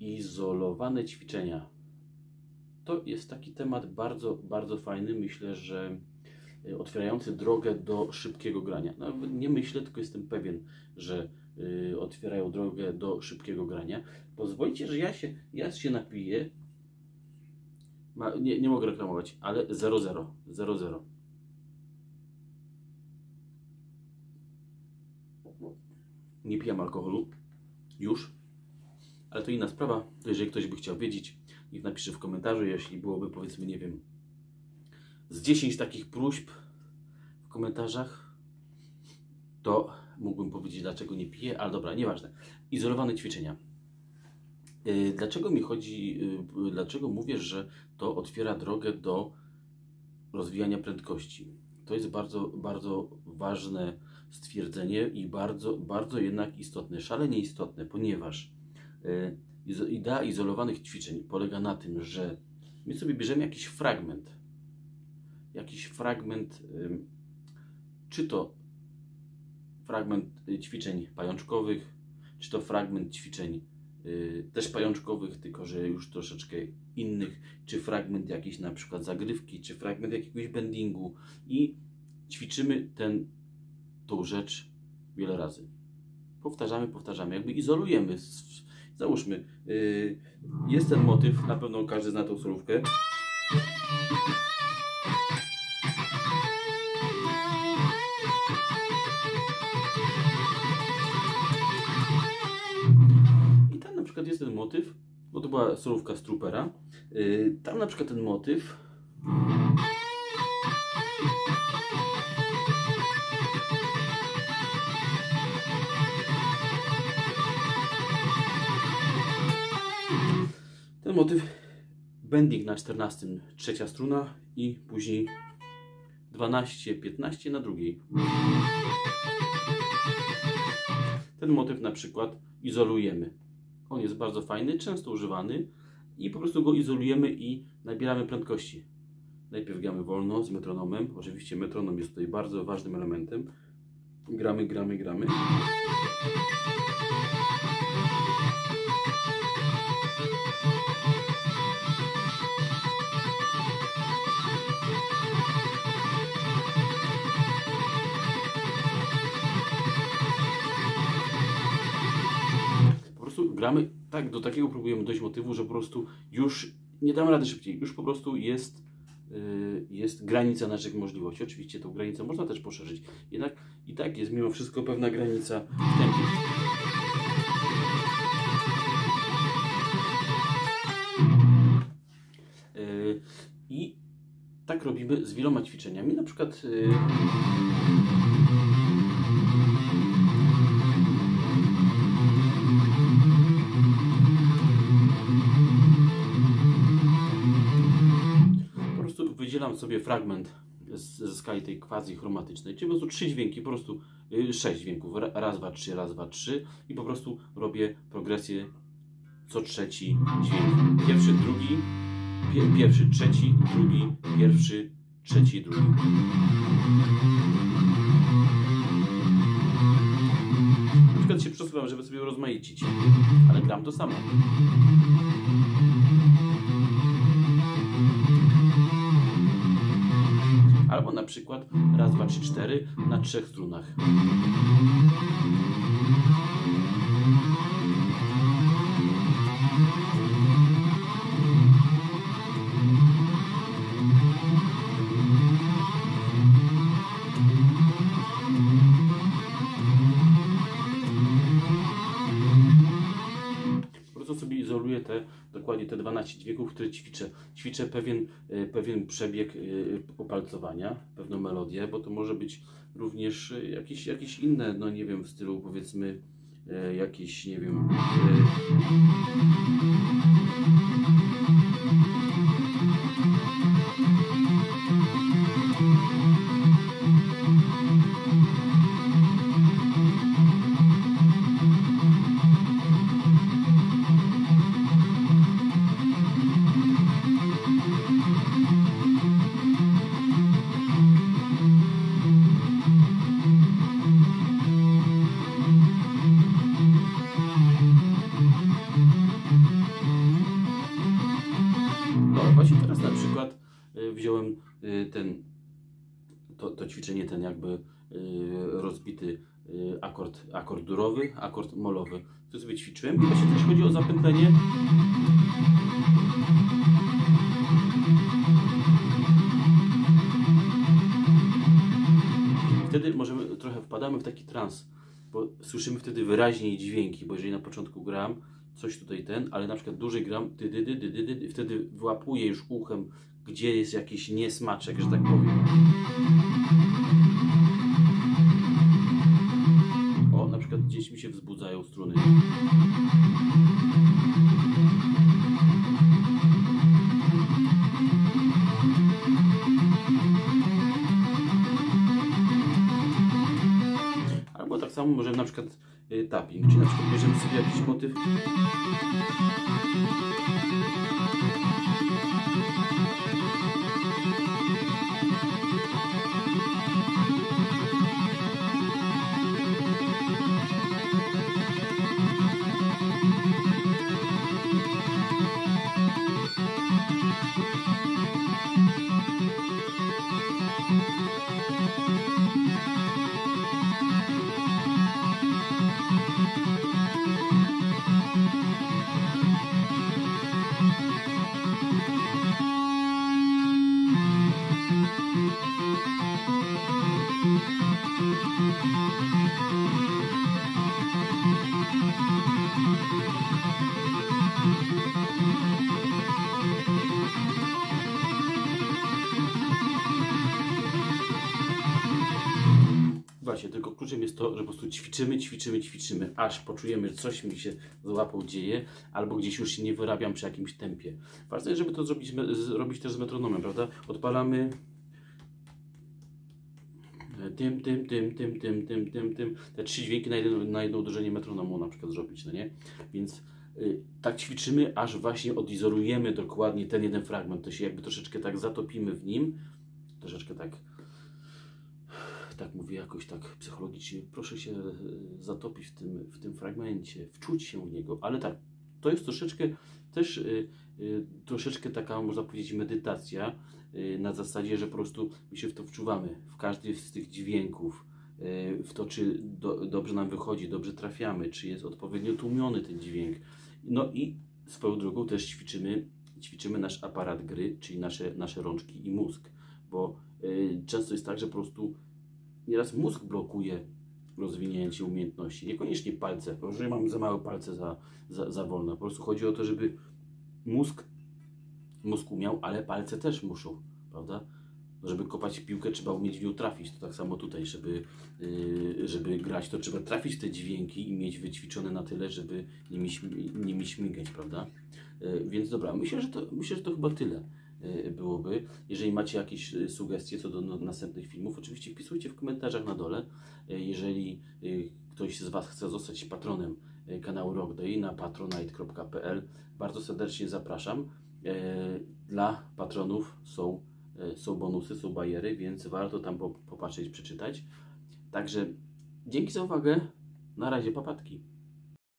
izolowane ćwiczenia. To jest taki temat bardzo, bardzo fajny. Myślę, że y, otwierający drogę do szybkiego grania. Nawet nie myślę, tylko jestem pewien, że y, otwierają drogę do szybkiego grania. Pozwolicie, że ja się, ja się napiję. Ma, nie, nie mogę reklamować, ale 0-0. 0-0. Nie pijam alkoholu. Już. Ale to inna sprawa. Jeżeli ktoś by chciał wiedzieć, niech napisze w komentarzu, jeśli byłoby powiedzmy, nie wiem, z 10 takich próśb w komentarzach, to mógłbym powiedzieć, dlaczego nie piję, ale dobra, nieważne. Izolowane ćwiczenia. Yy, Dlaczego mi chodzi, yy, dlaczego mówię, że to otwiera drogę do rozwijania prędkości? To jest bardzo, bardzo ważne stwierdzenie i bardzo, bardzo jednak istotne, szalenie istotne, ponieważ idea izolowanych ćwiczeń polega na tym, że my sobie bierzemy jakiś fragment, jakiś fragment, czy to fragment y, ćwiczeń pajączkowych, czy to fragment ćwiczeń y, też pajączkowych, tylko że już troszeczkę innych, czy fragment jakiejś na przykład zagrywki, czy fragment jakiegoś bendingu i ćwiczymy ten, tą rzecz wiele razy. Powtarzamy, powtarzamy, jakby izolujemy. Załóżmy, y, jest ten motyw, na pewno każdy zna tą solówkę. I tam na przykład jest ten motyw, bo to była solówka z Troopera. Yy, tam na przykład ten motyw. Ten motyw bending na 14, trzecia struna i później 12, 15 na drugiej. Ten motyw na przykład izolujemy. On jest bardzo fajny, często używany i po prostu go izolujemy i nabieramy prędkości. Najpierw gramy wolno z metronomem. Oczywiście metronom jest tutaj bardzo ważnym elementem. Gramy, gramy, gramy. Gramy tak, do takiego próbujemy dojść motywu, że po prostu już nie damy rady szybciej. Już po prostu jest, yy, jest granica naszych możliwości. Oczywiście tą granicę można też poszerzyć. Jednak i tak jest mimo wszystko pewna granica w tempie. Yy, I tak robimy z wieloma ćwiczeniami. Na przykład yy, wydzielam sobie fragment ze skali tej quasi chromatycznej, czyli po prostu trzy dźwięki, po prostu y, sześć dźwięków, Ra- raz, dwa, trzy, raz, dwa, trzy i po prostu robię progresję co trzeci dźwięk. Pierwszy, drugi, pie, pierwszy, trzeci, drugi, pierwszy, trzeci, drugi. Na przykład się przesuwam, żeby sobie rozmaicić, ale gram to samo. Przykład raz, dwa, trzy, cztery na trzech strunach. Te 12 dźwięków, które ćwiczę. Ćwiczę pewien, e, pewien przebieg e, opalcowania, pewną melodię, bo to może być również e, jakieś, jakieś inne, no nie wiem, w stylu powiedzmy jakieś, nie wiem, ćwiczenie, ten jakby y, rozbity y, akord, akord durowy, akord molowy. To sobie ćwiczyłem i właśnie też chodzi o zapętlenie. Wtedy możemy, trochę wpadamy w taki trans, bo słyszymy wtedy wyraźniej dźwięki, bo jeżeli na początku gram coś tutaj ten, ale na przykład dłużej gram, dy, dy, dy, dy, dy, dy, wtedy wyłapuję już uchem, gdzie jest jakiś niesmaczek, że tak powiem. Wzbudzają struny. Albo tak samo możemy na przykład y, tapping, czyli na przykład bierzemy sobie jakiś motyw. Tylko kluczem jest to, że po prostu ćwiczymy, ćwiczymy, ćwiczymy, aż poczujemy, że coś mi się z łapą dzieje, albo gdzieś już się nie wyrabiam przy jakimś tempie. Ważne jest, żeby to zrobić, zrobić też z metronomem, prawda? Odpalamy tym, tym, tym, tym, tym, tym, tym, tym. Te trzy dźwięki na jedno, na jedno uderzenie metronomu na przykład zrobić, no nie? Więc y, tak ćwiczymy, aż właśnie odizolujemy dokładnie ten jeden fragment. To się jakby troszeczkę tak zatopimy w nim, troszeczkę tak tak mówię jakoś tak psychologicznie, proszę się e, zatopić w tym, w tym fragmencie, wczuć się w niego, ale tak, to jest troszeczkę też y, y, troszeczkę taka, można powiedzieć, medytacja na zasadzie, że po prostu my się w to wczuwamy, w każdy z tych dźwięków, w to, czy do, dobrze nam wychodzi, dobrze trafiamy, czy jest odpowiednio tłumiony ten dźwięk. No i swoją drogą też ćwiczymy, ćwiczymy nasz aparat gry, czyli nasze, nasze rączki i mózg, bo często jest tak, że po prostu nieraz mózg blokuje rozwinięcie umiejętności. Niekoniecznie palce, bo jeżeli mamy za małe palce za, za, za wolne. Po prostu chodzi o to, żeby mózg mózg umiał, ale palce też muszą, prawda? Żeby kopać piłkę, trzeba umieć w nią trafić. To tak samo tutaj, żeby, yy, żeby grać, to trzeba trafić te dźwięki i mieć wyćwiczone na tyle, żeby nimi, nimi śmigać, prawda? Yy, więc dobra, myślę, że to, myślę, że to chyba tyle byłoby. Jeżeli macie jakieś yy, sugestie co do następnych filmów, oczywiście wpisujcie w komentarzach na dole. Yy, Jeżeli ktoś z Was chce zostać patronem kanału Rockday na patronite.pl, bardzo serdecznie zapraszam. Dla patronów są, są bonusy, są bajery, więc warto tam po- popatrzeć, przeczytać. Także dzięki za uwagę. Na razie, papatki.